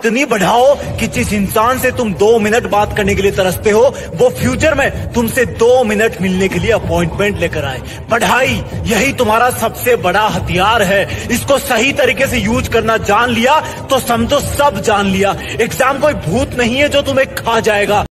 इतनी बढ़ाओ कि जिस इंसान से तुम दो मिनट बात करने के लिए तरसते हो, वो फ्यूचर में तुमसे दो मिनट मिलने के लिए अपॉइंटमेंट लेकर आए। पढ़ाई यही तुम्हारा सबसे बड़ा हथियार है। इसको सही तरीके से यूज़ करना जान लिया तो समझो सब जान लिया। एग्ज़ाम कोई भूत नहीं है जो तुम्हें खा जाएगा।